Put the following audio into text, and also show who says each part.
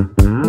Speaker 1: Mm-hmm.